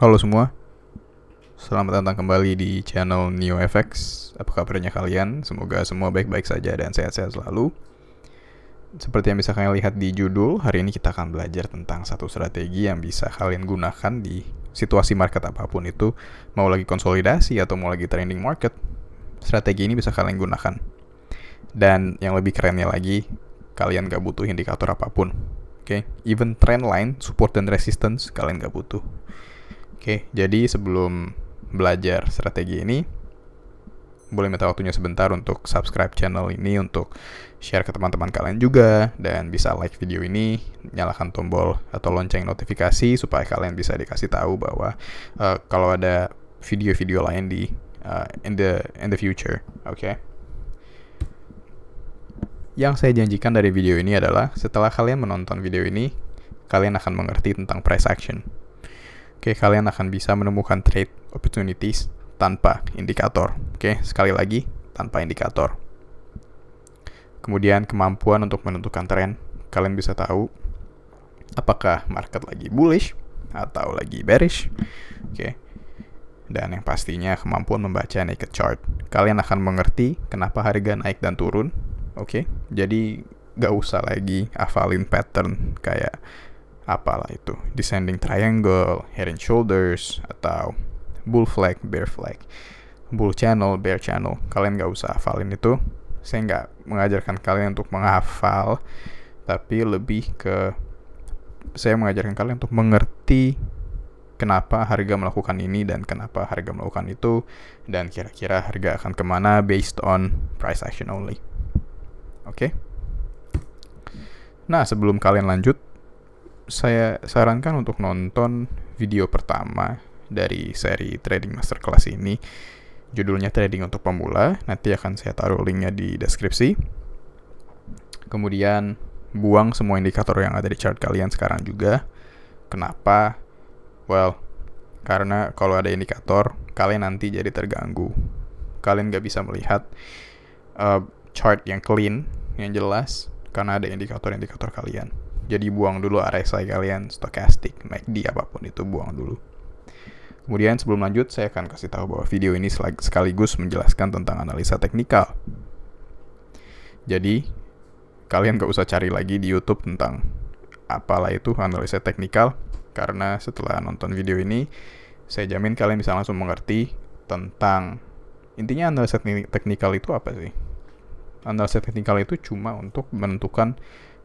Halo semua, selamat datang kembali di channel NeoFX. Apa kabarnya kalian? Semoga semua baik-baik saja dan sehat-sehat selalu. Seperti yang bisa kalian lihat di judul, hari ini kita akan belajar tentang satu strategi yang bisa kalian gunakan di situasi market apa pun itu, mau lagi konsolidasi atau mau lagi trending market. Strategi ini bisa kalian gunakan. Dan yang lebih kerennya lagi, kalian gak butuh indikator apa pun. Oke, okay? even trend line, support dan resistance kalian gak butuh. Oke, jadi sebelum belajar strategi ini, boleh minta waktunya sebentar untuk subscribe channel ini untuk share ke teman-teman kalian juga dan bisa like video ini nyalakan tombol atau lonceng notifikasi supaya kalian bisa dikasih tahu bahwa uh, kalau ada video-video lain di uh, in the in the future oke okay? yang saya janjikan dari video ini adalah setelah kalian menonton video ini kalian akan mengerti tentang price action oke okay, kalian akan bisa menemukan trade opportunities tanpa indikator. Oke, sekali lagi tanpa indikator. Kemudian kemampuan untuk menentukan tren. Kalian bisa tahu apakah market lagi bullish atau lagi bearish. Oke. Dan yang pastinya kemampuan membaca naked chart. Kalian akan mengerti kenapa harga naik dan turun. Oke. Jadi gak usah lagi hafalin pattern kayak apalah itu descending triangle, head and shoulders atau bull flag, bear flag, bull channel, bear channel. Kalian nggak usah hafalin itu. Saya nggak mengajarkan kalian untuk menghafal, tapi lebih ke saya mengajarkan kalian untuk mengerti kenapa harga melakukan ini dan kenapa harga melakukan itu dan kira-kira harga akan ke mana based on price action only. Oke? Okay? Nah, sebelum kalian lanjut, saya sarankan untuk nonton video pertama dari seri Trading Masterclass ini. Judulnya Trading untuk Pemula, nanti akan saya taruh linknya di deskripsi. Kemudian buang semua indikator yang ada di chart kalian sekarang juga. Kenapa? Well, karena kalau ada indikator, kalian nanti jadi terganggu. Kalian gak bisa melihat uh, chart yang clean, yang jelas, karena ada indikator-indikator kalian. Jadi buang dulu RSI kalian, stochastic, MACD, apa pun itu buang dulu. Kemudian sebelum lanjut, saya akan kasih tahu bahwa video ini sekaligus menjelaskan tentang analisa teknikal. Jadi, kalian gak usah cari lagi di YouTube tentang apalah itu analisa teknikal, karena setelah nonton video ini, saya jamin kalian bisa langsung mengerti tentang intinya analisa teknikal itu apa sih? Analisa teknikal itu cuma untuk menentukan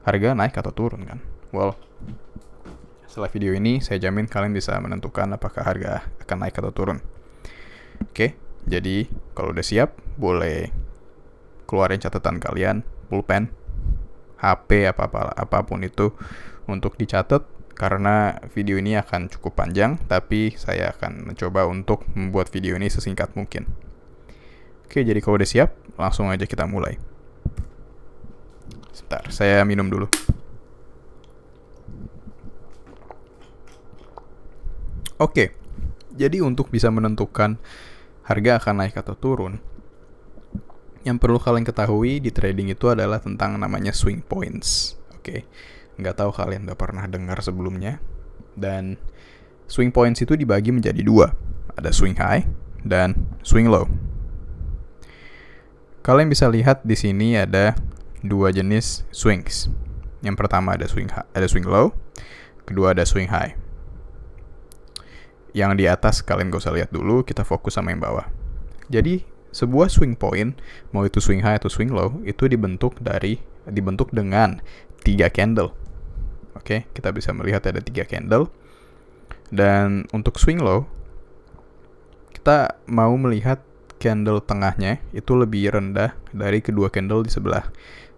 harga naik atau turun kan. Well, setelah video ini, saya jamin kalian bisa menentukan apakah harga akan naik atau turun. Oke, jadi kalau udah siap, boleh keluarin catatan kalian, pulpen, HP, apa-apa apa pun itu untuk dicatat karena video ini akan cukup panjang, tapi saya akan mencoba untuk membuat video ini sesingkat mungkin. Oke, jadi kalau udah siap, langsung aja kita mulai. Sebentar, saya minum dulu. Oke, jadi untuk bisa menentukan harga akan naik atau turun, yang perlu kalian ketahui di trading itu adalah tentang namanya swing points. Oke, nggak tahu kalian udah pernah dengar sebelumnya. Dan swing points itu dibagi menjadi dua, ada swing high dan swing low. Kalian bisa lihat di sini ada dua jenis swings. Yang pertama ada swing ada swing low, kedua ada swing high yang di atas kalian gak usah lihat dulu, kita fokus sama yang bawah. Jadi sebuah swing point, mau itu swing high atau swing low, itu dibentuk dari dibentuk dengan tiga candle. Oke, kita bisa melihat ada tiga candle. Dan untuk swing low, kita mau melihat candle tengahnya itu lebih rendah dari kedua candle di sebelah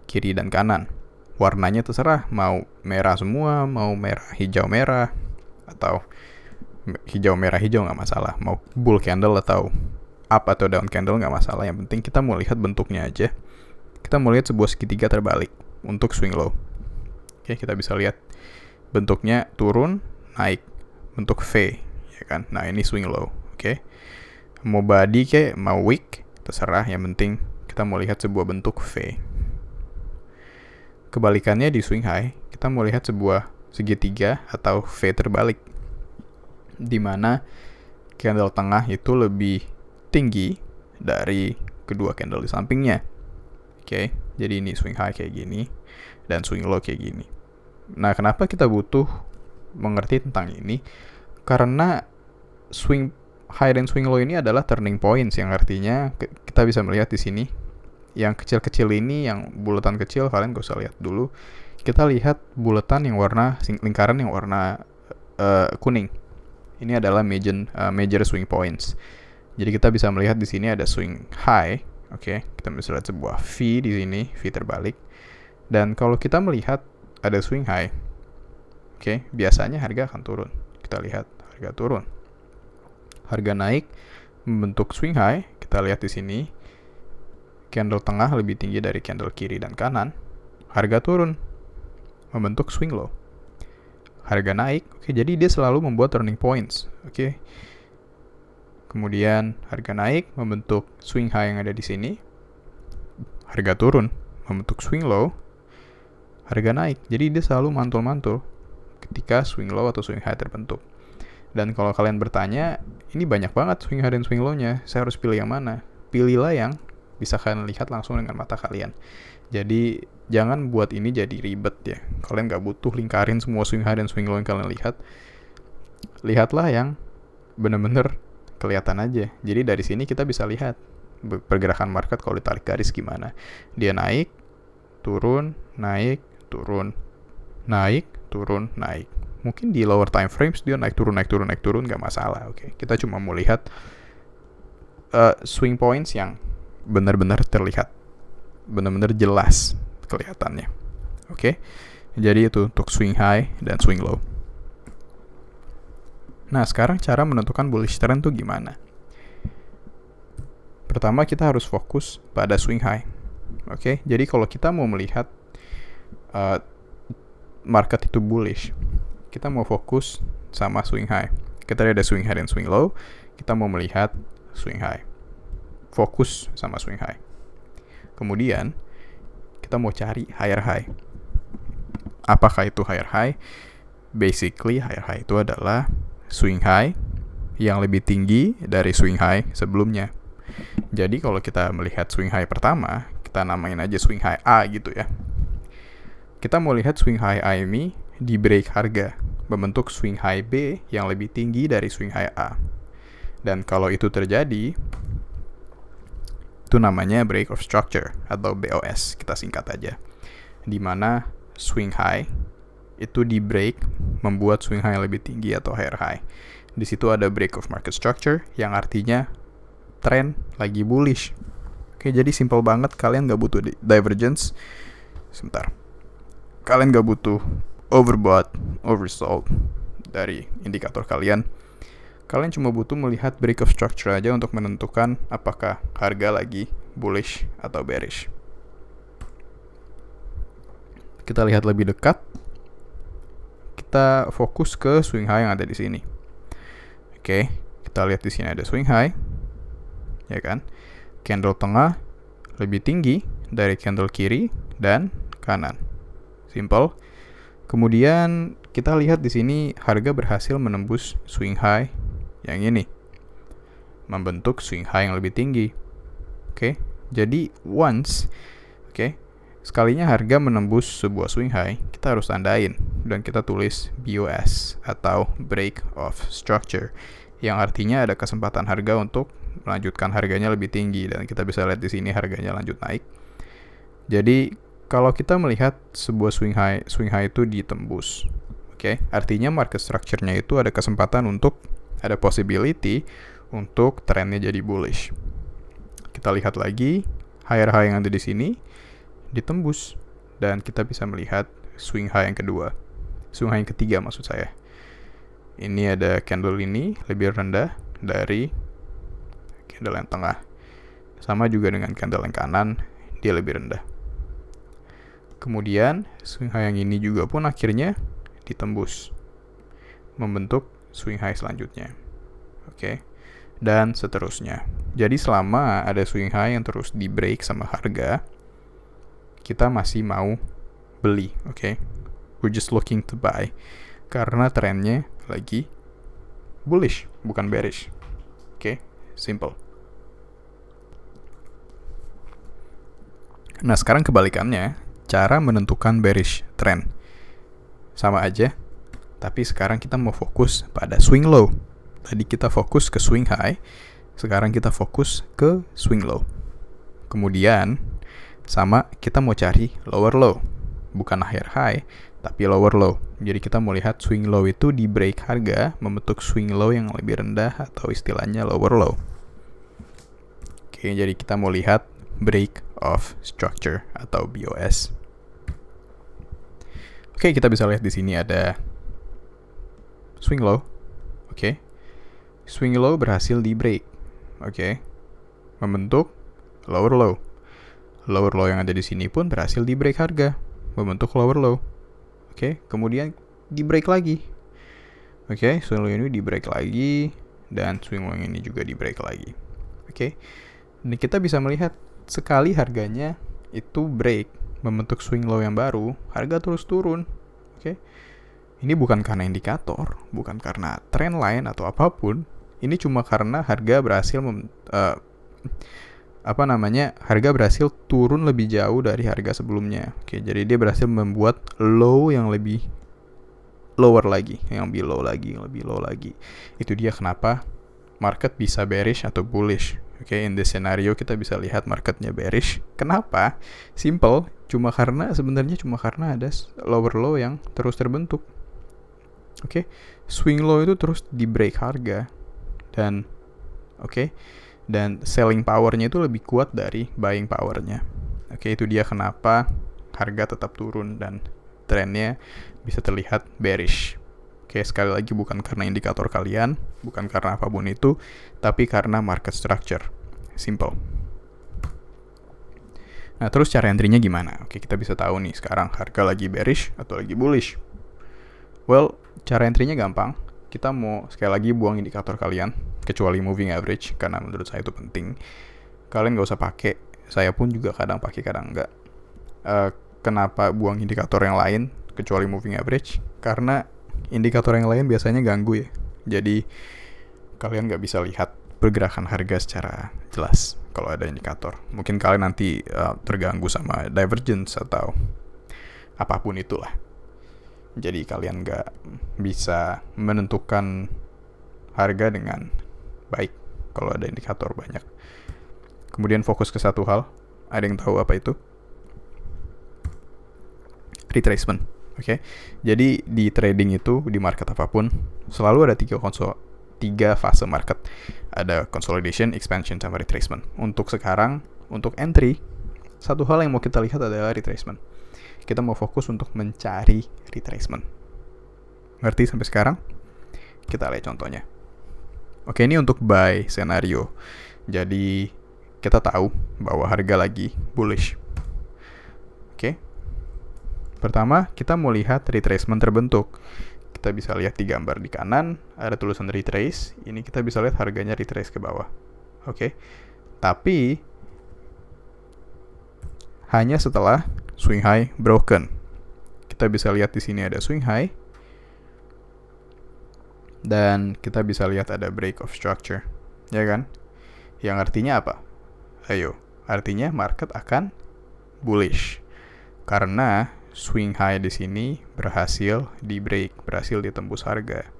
kiri dan kanan. Warnanya terserah, mau merah semua, mau merah hijau merah, atau hijau merah hijau nggak masalah. Mau bull candle atau up atau down candle nggak masalah. Yang penting kita mau lihat bentuknya aja. Kita mau lihat sebuah segitiga terbalik untuk swing low. Oke kita bisa lihat bentuknya turun naik. Bentuk V ya kan? Nah ini swing low. Oke. Mau body kayak mau wick terserah. Yang penting kita mau lihat sebuah bentuk V kebalikannya di swing high kita mau lihat sebuah segitiga atau V terbalik Di mana candle tengah itu lebih tinggi dari kedua candle di sampingnya. Oke, okay? jadi ini swing high kayak gini dan swing low kayak gini. Nah, kenapa kita butuh mengerti tentang ini? Karena swing high dan swing low ini adalah turning points yang artinya kita bisa melihat di sini yang kecil-kecil ini yang bulatan kecil kalian gak usah lihat dulu kita lihat bulatan yang warna lingkaran yang warna uh, kuning ini adalah major uh, major swing points jadi kita bisa melihat di sini ada swing high oke okay? kita bisa lihat sebuah V di sini V terbalik dan kalau kita melihat ada swing high oke okay? biasanya harga akan turun kita lihat harga turun harga naik membentuk swing high. Kita lihat di sini. Candle tengah lebih tinggi dari candle kiri dan kanan. Harga turun membentuk swing low. Harga naik, oke jadi dia selalu membuat turning points, oke. Kemudian harga naik membentuk swing high yang ada di sini. Harga turun membentuk swing low. Harga naik, jadi dia selalu mantul-mantul ketika swing low atau swing high terbentuk. Dan kalau kalian bertanya, ini banyak banget swing high dan swing low-nya, saya harus pilih yang mana? Pilihlah yang bisa kalian lihat langsung dengan mata kalian. Jadi jangan buat ini jadi ribet ya. Kalian nggak butuh lingkarin semua swing high dan swing low yang kalian lihat. Lihatlah yang bener-bener kelihatan aja. Jadi dari sini kita bisa lihat pergerakan market kalau ditarik garis gimana. Dia naik, turun, naik, turun, naik, turun, naik mungkin di lower time frames dia naik turun naik turun naik turun nggak masalah oke okay? kita cuma mau lihat uh, swing points yang benar-benar terlihat benar-benar jelas kelihatannya oke jadi itu untuk swing high dan swing low nah sekarang cara menentukan bullish trend tuh gimana pertama kita harus fokus pada swing high oke jadi kalau kita mau melihat uh, market itu bullish kita mau fokus sama swing high. Kita ada swing high dan swing low. Kita mau melihat swing high. Fokus sama swing high. Kemudian kita mau cari higher high. Apakah itu higher high? Basically higher high itu adalah swing high yang lebih tinggi dari swing high sebelumnya. Jadi kalau kita melihat swing high pertama, kita namain aja swing high A gitu ya. Kita mau lihat swing high A ini di break harga, membentuk swing high B yang lebih tinggi dari swing high A. Dan kalau itu terjadi, itu namanya break of structure atau BOS, kita singkat aja. Di mana swing high itu di break membuat swing high lebih tinggi atau higher high. Di situ ada break of market structure yang artinya tren lagi bullish. Oke, jadi simple banget kalian nggak butuh divergence. Sebentar. Kalian nggak butuh overbought, oversold dari indikator kalian. Kalian cuma butuh melihat break of structure aja untuk menentukan apakah harga lagi bullish atau bearish. Kita lihat lebih dekat. Kita fokus ke swing high yang ada di sini. Oke, kita lihat di sini ada swing high. Ya kan? Candle tengah lebih tinggi dari candle kiri dan kanan. Simple Kemudian kita lihat di sini harga berhasil menembus swing high yang ini. Membentuk swing high yang lebih tinggi. Oke. Okay? Jadi once oke, okay, sekalinya harga menembus sebuah swing high, kita harus tandain dan kita tulis BOS atau break of structure yang artinya ada kesempatan harga untuk melanjutkan harganya lebih tinggi dan kita bisa lihat di sini harganya lanjut naik. Jadi kalau kita melihat sebuah swing high, swing high itu ditembus. Oke, okay? artinya market structure-nya itu ada kesempatan untuk ada possibility untuk trennya jadi bullish. Kita lihat lagi higher high yang ada di sini ditembus dan kita bisa melihat swing high yang kedua. Swing high yang ketiga maksud saya. Ini ada candle ini lebih rendah dari candle yang tengah. Sama juga dengan candle yang kanan, dia lebih rendah. Kemudian swing high yang ini juga pun akhirnya ditembus. Membentuk swing high selanjutnya. Oke. Okay. Dan seterusnya. Jadi selama ada swing high yang terus di break sama harga, kita masih mau beli, oke? Okay? We're just looking to buy karena trennya lagi bullish, bukan bearish. Oke, okay? simple. Nah, sekarang kebalikannya, cara menentukan bearish trend. Sama aja, tapi sekarang kita mau fokus pada swing low. Tadi kita fokus ke swing high, sekarang kita fokus ke swing low. Kemudian, sama kita mau cari lower low. Bukan higher high, tapi lower low. Jadi kita mau lihat swing low itu di break harga membentuk swing low yang lebih rendah atau istilahnya lower low. Oke, jadi kita mau lihat break of structure atau BOS. Oke, kita bisa lihat di sini ada swing low. Oke. Swing low berhasil di break. Oke. Membentuk lower low. Lower low yang ada di sini pun berhasil di break harga, membentuk lower low. Oke, kemudian di break lagi. Oke, swing low ini di break lagi dan swing low ini juga di break lagi. Oke. Ini kita bisa melihat sekali harganya itu break membentuk swing low yang baru, harga terus turun. Oke. Okay? Ini bukan karena indikator, bukan karena trend line atau apa pun. Ini cuma karena harga berhasil mem, uh, apa namanya? Harga berhasil turun lebih jauh dari harga sebelumnya. Oke, jadi dia berhasil membuat low yang lebih lower lagi, yang lebih low lagi, yang lebih low lagi. Itu dia kenapa market bisa bearish atau bullish Oke, okay, in this scenario kita bisa lihat marketnya bearish. Kenapa? Simple, cuma karena sebenarnya cuma karena ada lower low yang terus terbentuk. Oke, okay? swing low itu terus di break harga dan oke, okay? dan selling powernya itu lebih kuat dari buying powernya. Oke, okay, itu dia kenapa harga tetap turun dan trennya bisa terlihat bearish. Oke, sekali lagi bukan karena indikator kalian, bukan karena apa pun itu, tapi karena market structure. Simple. Nah, terus cara entry-nya gimana? Oke, kita bisa tahu nih sekarang harga lagi bearish atau lagi bullish. Well, cara entry-nya gampang. Kita mau sekali lagi buang indikator kalian, kecuali moving average, karena menurut saya itu penting. Kalian nggak usah pakai. Saya pun juga kadang pakai, kadang nggak. Uh, kenapa buang indikator yang lain, kecuali moving average? Karena indikator yang lain biasanya ganggu ya. Jadi kalian nggak bisa lihat pergerakan harga secara jelas kalau ada indikator. Mungkin kalian nanti uh, terganggu sama divergence atau apa pun itulah. Jadi kalian nggak bisa menentukan harga dengan baik kalau ada indikator banyak. Kemudian fokus ke satu hal. Ada yang tahu apa itu? Retracement. Oke, okay? jadi di trading itu di market apa pun selalu ada tiga konsol tiga fase market. Ada consolidation, expansion, sama retracement. Untuk sekarang, untuk entry, satu hal yang mau kita lihat adalah retracement. Kita mau fokus untuk mencari retracement. Ngerti sampai sekarang? Kita lihat contohnya. Oke, ini untuk buy scenario. Jadi, kita tahu bahwa harga lagi bullish. Oke, Pertama, kita mau lihat retracement terbentuk. Kita bisa lihat di gambar di kanan, ada tulisan retrace. Ini kita bisa lihat harganya retrace ke bawah. Oke. Tapi hanya setelah swing high broken. Kita bisa lihat di sini ada swing high. Dan kita bisa lihat ada break of structure. Ya kan? Yang artinya apa? Ayo, artinya market akan bullish. Karena swing high di sini berhasil di break, berhasil ditembus harga.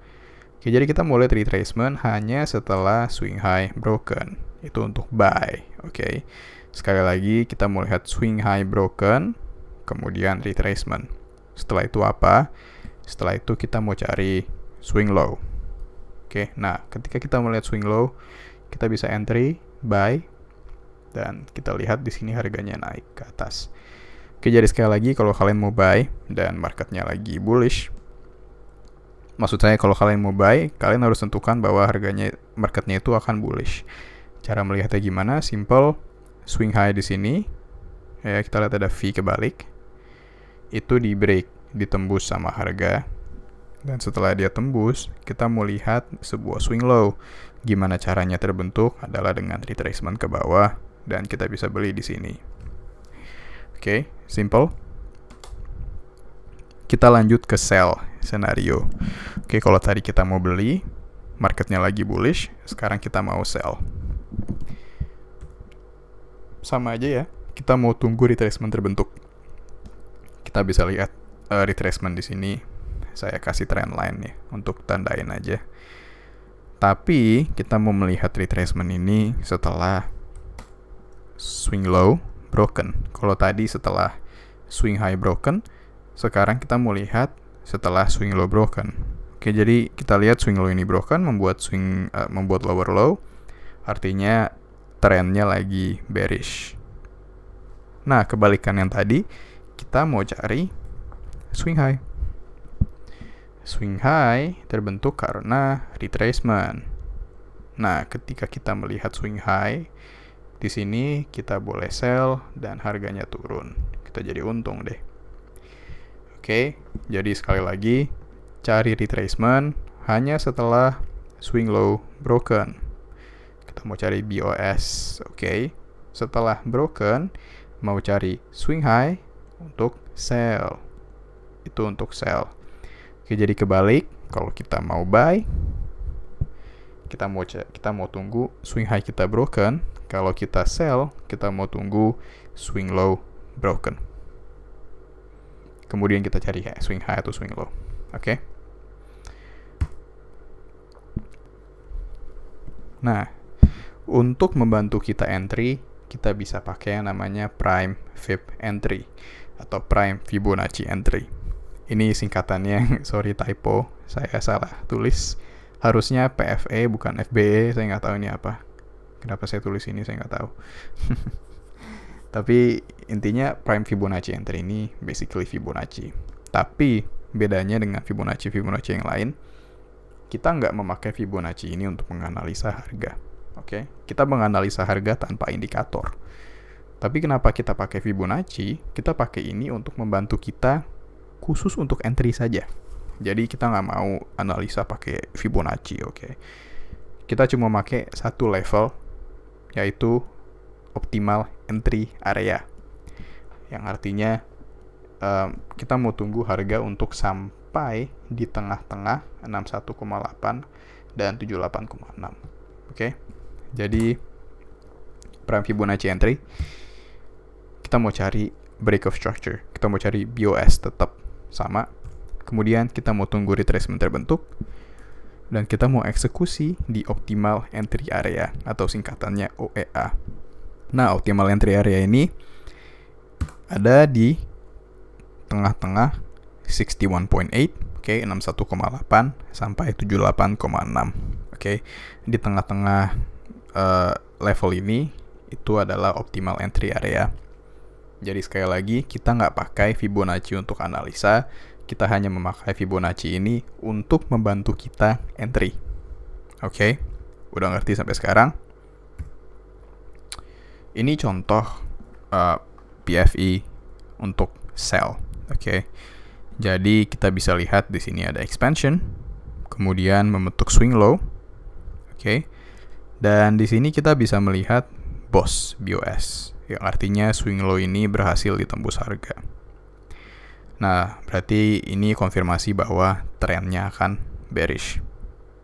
Oke, jadi kita mulai retracement hanya setelah swing high broken. Itu untuk buy, oke. Sekali lagi kita mau lihat swing high broken, kemudian retracement. Setelah itu apa? Setelah itu kita mau cari swing low. Oke, nah ketika kita melihat swing low, kita bisa entry, buy, dan kita lihat di sini harganya naik ke atas. Oke, jadi sekali lagi kalau kalian mau buy dan marketnya lagi bullish, maksud saya kalau kalian mau buy, kalian harus tentukan bahwa harganya marketnya itu akan bullish. Cara melihatnya gimana? Simple, swing high di sini, ya kita lihat ada V kebalik, itu di break, ditembus sama harga, dan setelah dia tembus, kita mau lihat sebuah swing low. Gimana caranya terbentuk adalah dengan retracement ke bawah, dan kita bisa beli di sini. Oke, okay, simple. Kita lanjut ke sell scenario. Oke, okay, kalau tadi kita mau beli, marketnya lagi bullish, sekarang kita mau sell. Sama aja ya, kita mau tunggu retracement terbentuk. Kita bisa lihat uh, retracement di sini. Saya kasih trend line ya untuk tandain aja. Tapi kita mau melihat retracement ini setelah swing low broken. Kalau tadi setelah swing high broken, sekarang kita mau lihat setelah swing low broken. Oke, jadi kita lihat swing low ini broken membuat swing uh, membuat lower low. Artinya trennya lagi bearish. Nah, kebalikan yang tadi, kita mau cari swing high swing high terbentuk karena retracement. Nah, ketika kita melihat swing high, di sini kita boleh sell dan harganya turun. Kita jadi untung deh. Oke, jadi sekali lagi cari retracement hanya setelah swing low broken. Kita mau cari BOS, oke. Setelah broken, mau cari swing high untuk sell. Itu untuk sell. Oke, jadi kebalik, kalau kita mau buy, kita mau kita mau tunggu swing high kita broken. Kalau kita sell, kita mau tunggu swing low broken. Kemudian kita cari swing high atau swing low. Oke. Okay? Nah, untuk membantu kita entry, kita bisa pakai yang namanya prime Fib entry atau prime Fibonacci entry. Ini singkatannya, sorry typo, saya salah tulis. Harusnya PFE bukan FBE, saya nggak tahu ini apa. Kenapa saya tulis ini, saya nggak tahu. Tapi intinya prime Fibonacci entry ini basically Fibonacci. Tapi bedanya dengan Fibonacci-Fibonacci yang lain, kita nggak memakai Fibonacci ini untuk menganalisa harga. Oke, okay? kita menganalisa harga tanpa indikator. Tapi kenapa kita pakai Fibonacci? Kita pakai ini untuk membantu kita khusus untuk entry saja. Jadi kita nggak mau analisa pakai Fibonacci, oke? Okay? Kita cuma pakai satu level, yaitu optimal entry area, yang artinya um, kita mau tunggu harga untuk sampai di tengah-tengah 61,8 dan 78,6, oke? Okay? Jadi prime Fibonacci entry, kita mau cari break of structure, kita mau cari BOS tetap sama. Kemudian kita mau tunggu retracement terbentuk dan kita mau eksekusi di optimal entry area atau singkatannya OEA. Nah, optimal entry area ini ada di tengah-tengah 61.8, oke, okay, 61,8 sampai 78,6. Oke, okay. di tengah-tengah uh, level ini itu adalah optimal entry area. Jadi sekali lagi, kita nggak pakai Fibonacci untuk analisa, kita hanya memakai Fibonacci ini untuk membantu kita entry. Oke, okay? udah ngerti sampai sekarang? Ini contoh uh, PFE untuk sell. Oke, okay? jadi kita bisa lihat di sini ada expansion, kemudian membentuk swing low. Oke, okay? dan di sini kita bisa melihat BOS, BOS yang artinya swing low ini berhasil ditembus harga. Nah, berarti ini konfirmasi bahwa trennya akan bearish.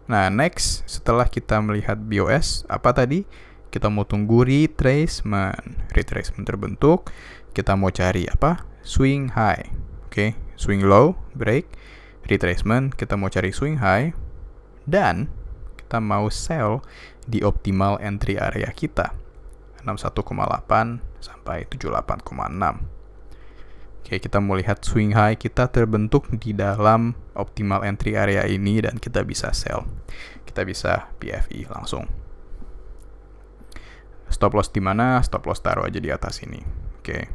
Nah, next, setelah kita melihat BOS, apa tadi? Kita mau tunggu retracement. Retracement terbentuk, kita mau cari apa? Swing high. Oke, okay? swing low, break, retracement, kita mau cari swing high, dan kita mau sell di optimal entry area kita 61,8 sampai 78,6. Oke, kita mau lihat swing high kita terbentuk di dalam optimal entry area ini dan kita bisa sell. Kita bisa PFI langsung. Stop loss di mana? Stop loss taruh aja di atas ini. Oke,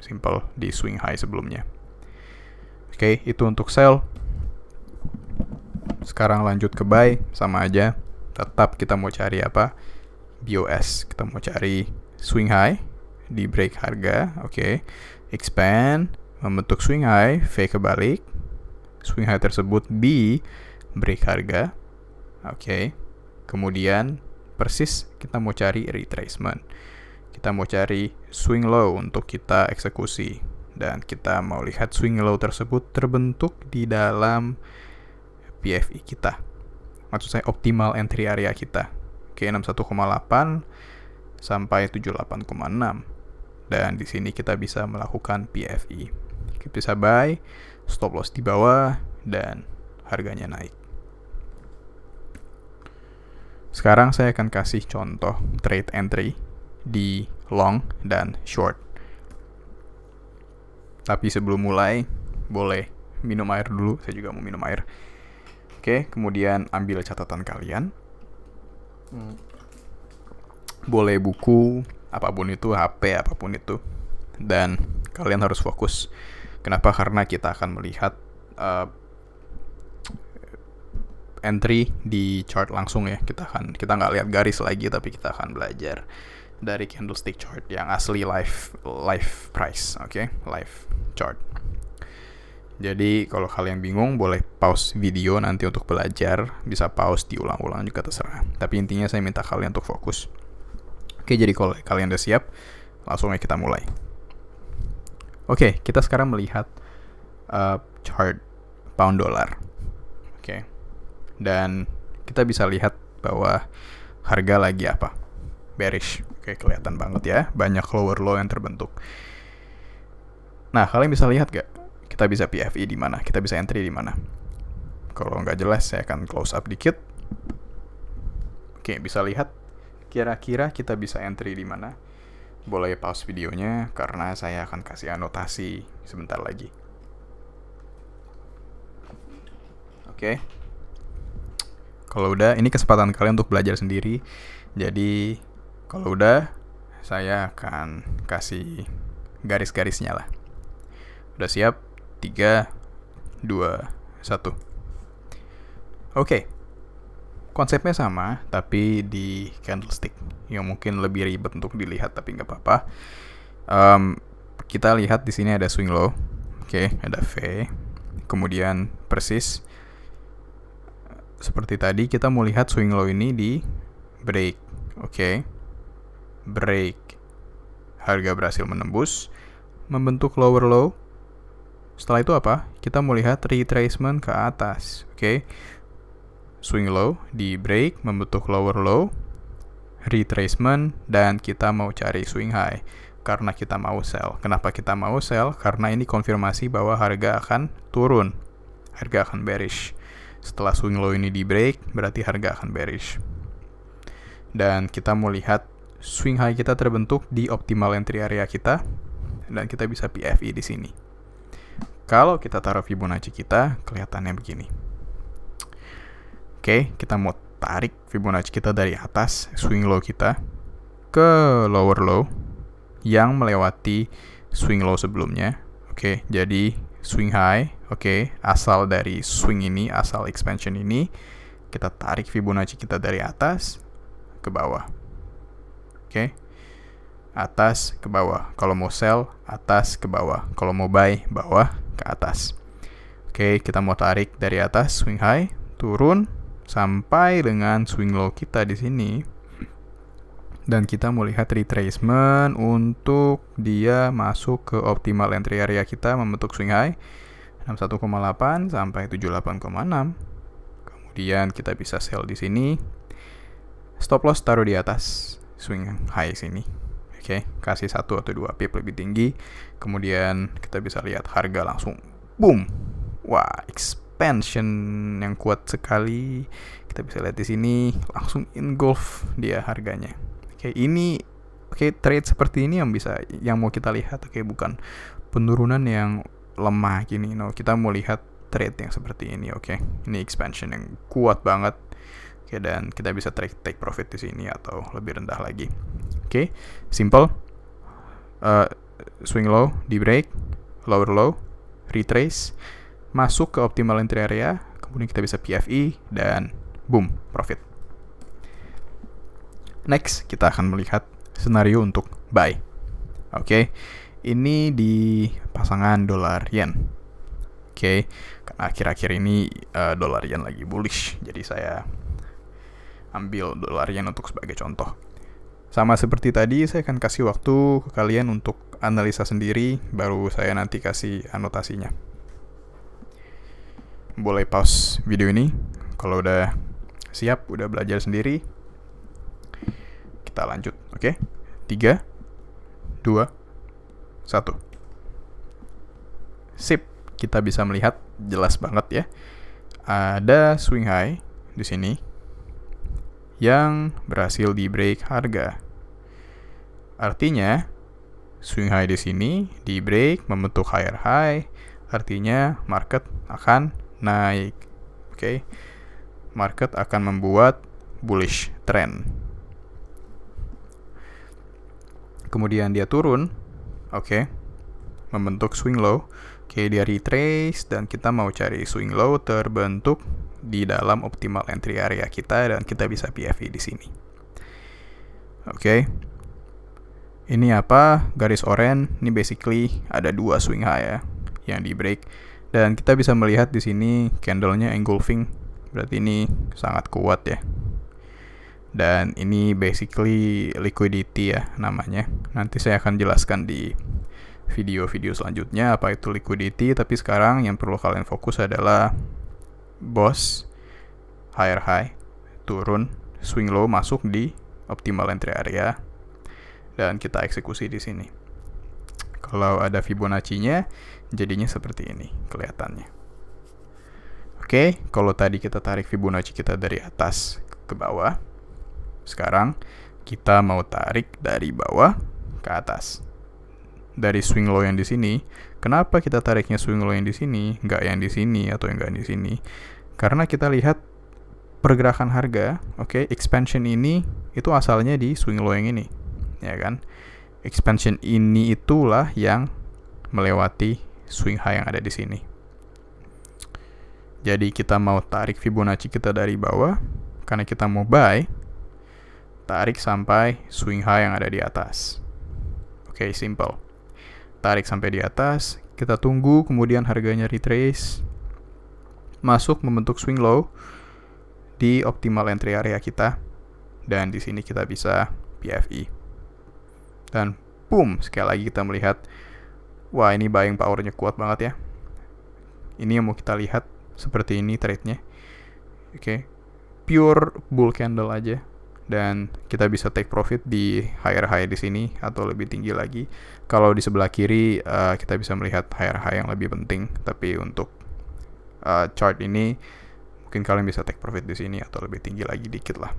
simple di swing high sebelumnya. Oke, itu untuk sell. Sekarang lanjut ke buy, sama aja. Tetap kita mau cari apa? BOS. Kita mau cari swing high di break harga, oke. Okay. Expand membentuk swing high, V kebalik. Swing high tersebut di break harga. Oke. Okay. Kemudian persis kita mau cari retracement. Kita mau cari swing low untuk kita eksekusi dan kita mau lihat swing low tersebut terbentuk di dalam PFI kita. maksud saya optimal entry area kita. Oke, 61,8 sampai 78,6. Dan di sini kita bisa melakukan PFE. Kita bisa buy, stop loss di bawah, dan harganya naik. Sekarang saya akan kasih contoh trade entry di long dan short. Tapi sebelum mulai, boleh minum air dulu. Saya juga mau minum air. Oke, kemudian ambil catatan kalian. Hmm. Boleh buku, apa pun itu, HP, apa pun itu. Dan kalian harus fokus. Kenapa? Karena kita akan melihat uh, entry di chart langsung ya kita akan kita nggak lihat garis lagi tapi kita akan belajar dari candlestick chart yang asli live live price oke okay? live chart jadi kalau kalian bingung boleh pause video nanti untuk belajar. Bisa pause diulang-ulang juga terserah. Tapi intinya saya minta kalian untuk fokus. Oke jadi kalau kalian udah siap langsung aja kita mulai. Oke kita sekarang melihat uh, chart pound dollar. Oke. Dan kita bisa lihat bahwa harga lagi apa. Bearish. Oke kelihatan banget ya. Banyak lower low yang terbentuk. Nah kalian bisa lihat gak kita bisa PFE di mana kita bisa entry di mana kalau nggak jelas saya akan close up dikit oke bisa lihat kira-kira kita bisa entry di mana boleh pause videonya karena saya akan kasih anotasi sebentar lagi oke kalau udah, ini kesempatan kalian untuk belajar sendiri. Jadi, kalau udah, saya akan kasih garis-garisnya lah. Udah siap? 3, 2, 1. Oke. Konsepnya sama, tapi di candlestick. Yang mungkin lebih ribet untuk dilihat, tapi nggak apa-apa. Um, kita lihat di sini ada swing low. Oke, ada V. Kemudian persis seperti tadi kita mau lihat swing low ini di break. Oke. Okay. Break. Harga berhasil menembus membentuk lower low. Setelah itu apa? Kita mau lihat retracement ke atas. Oke. Okay. Swing low di break membentuk lower low, retracement dan kita mau cari swing high karena kita mau sell. Kenapa kita mau sell? Karena ini konfirmasi bahwa harga akan turun. Harga akan bearish. Setelah swing low ini di break, berarti harga akan bearish. Dan kita mau lihat swing high kita terbentuk di optimal entry area kita dan kita bisa PFE di sini. Kalau kita taruh Fibonacci kita, kelihatannya begini. Oke, kita mau tarik Fibonacci kita dari atas swing low kita ke lower low yang melewati swing low sebelumnya. Oke, jadi swing high, oke, asal dari swing ini, asal expansion ini, kita tarik Fibonacci kita dari atas ke bawah. Oke. Atas ke bawah. Kalau mau sell, atas ke bawah. Kalau mau buy, bawah ke atas. Oke, kita mau tarik dari atas swing high, turun sampai dengan swing low kita di sini. Dan kita mau lihat retracement untuk dia masuk ke optimal entry area kita membentuk swing high 61,8 sampai 78,6 kemudian kita bisa sell di sini. Stop loss taruh di atas swing high sini oke okay, kasih satu atau dua pip lebih tinggi. Kemudian kita bisa lihat harga langsung. Boom! Wah expansion yang kuat sekali. Kita bisa lihat di sini langsung engulf dia harganya. Oke, ini oke okay, trade seperti ini yang bisa yang mau kita lihat. Oke okay, bukan penurunan yang lemah gini. No kita mau lihat trade yang seperti ini. Oke okay? ini expansion yang kuat banget. Oke okay, dan kita bisa take take profit di sini atau lebih rendah lagi okay? simple uh, swing low di break lower low retrace masuk ke optimal entry area kemudian kita bisa PFE dan boom profit Next, kita akan melihat senario untuk buy. Oke, okay. ini di pasangan dolar yen. Oke, okay. akhir-akhir ini uh, dolar yen lagi bullish, jadi saya ambil dolar yen untuk sebagai contoh. Sama seperti tadi, saya akan kasih waktu ke kalian untuk analisa sendiri, baru saya nanti kasih anotasinya. Boleh pause video ini kalau udah Siap, udah belajar sendiri. Kita lanjut, oke? Okay? 3 2 1. Sip, kita bisa melihat jelas banget ya. Ada swing high di sini yang berhasil di break harga. Artinya, swing high di sini di break membentuk higher high, artinya market akan naik. Oke. Okay? Market akan membuat bullish trend. Kemudian dia turun, oke. Okay? Membentuk swing low. Oke, okay, dia retrace dan kita mau cari swing low terbentuk di dalam optimal entry area kita dan kita bisa PFI di sini. Oke. Okay. Ini apa? Garis oranye. Ini basically ada dua swing high ya yang di break dan kita bisa melihat di sini candlenya engulfing. Berarti ini sangat kuat ya. Dan ini basically liquidity ya namanya. Nanti saya akan jelaskan di video-video selanjutnya apa itu liquidity, tapi sekarang yang perlu kalian fokus adalah boss higher high turun swing low masuk di optimal entry area dan kita eksekusi di sini. Kalau ada Fibonacci-nya jadinya seperti ini kelihatannya. Oke, kalau tadi kita tarik Fibonacci kita dari atas ke bawah, sekarang kita mau tarik dari bawah ke atas. Dari swing low yang di sini, kenapa kita tariknya swing low yang di sini, nggak yang di sini atau yang nggak di sini? Karena kita lihat pergerakan harga, oke, okay, expansion ini itu asalnya di swing low yang ini, ya kan? Expansion ini itulah yang melewati swing high yang ada di sini. Jadi kita mau tarik Fibonacci kita dari bawah, karena kita mau buy, tarik sampai swing high yang ada di atas. Oke, okay, simple. Tarik sampai di atas, kita tunggu kemudian harganya retrace, masuk membentuk swing low di optimal entry area kita, dan di sini kita bisa PFE. Dan boom, sekali lagi kita melihat, wah ini buying powernya kuat banget ya. Ini yang mau kita lihat seperti ini trade-nya. Oke. Okay. Pure bull candle aja dan kita bisa take profit di higher high di sini atau lebih tinggi lagi. Kalau di sebelah kiri uh, kita bisa melihat high yang lebih penting, tapi untuk uh, chart ini mungkin kalian bisa take profit di sini atau lebih tinggi lagi dikit lah.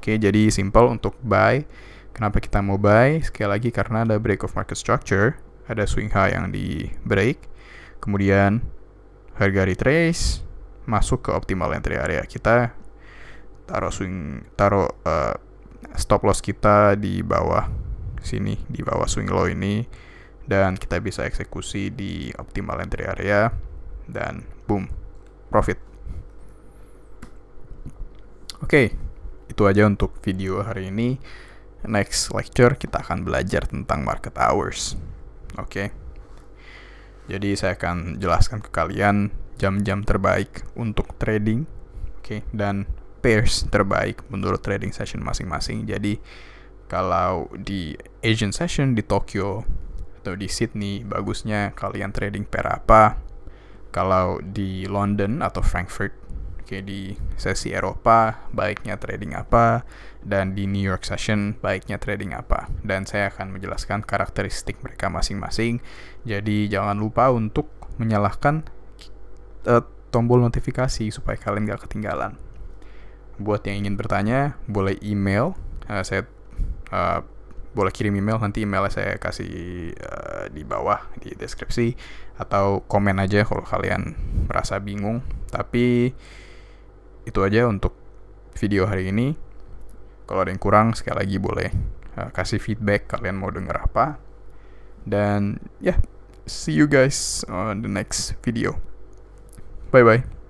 Oke, jadi simple untuk buy. Kenapa kita mau buy? Sekali lagi karena ada break of market structure, ada swing high yang di break, kemudian harga retrace masuk ke optimal entry area kita taruh swing taruh uh, stop loss kita di bawah sini di bawah swing low ini. Dan kita bisa eksekusi di optimal entry area. Dan boom profit. Oke okay, itu aja untuk video hari ini. Next lecture kita akan belajar tentang market hours. Oke. Okay? Jadi saya akan jelaskan ke kalian jam-jam terbaik untuk trading, oke, okay, dan pairs terbaik menurut trading session masing-masing. Jadi kalau di Asian session di Tokyo atau di Sydney bagusnya kalian trading pair apa? Kalau di London atau Frankfurt Oke, di sesi Eropa baiknya trading apa dan di New York session baiknya trading apa. Dan saya akan menjelaskan karakteristik mereka masing-masing. Jadi jangan lupa untuk menyalahkan uh, tombol notifikasi supaya kalian gak ketinggalan. Buat yang ingin bertanya, boleh email. Uh, saya uh, boleh kirim email nanti emailnya saya kasih uh, di bawah di deskripsi atau komen aja kalau kalian merasa bingung. Tapi itu aja untuk video hari ini. Kalau ada yang kurang, sekali lagi boleh uh, kasih feedback kalian mau denger apa. Dan ya, yeah, see you guys on the next video. Bye bye.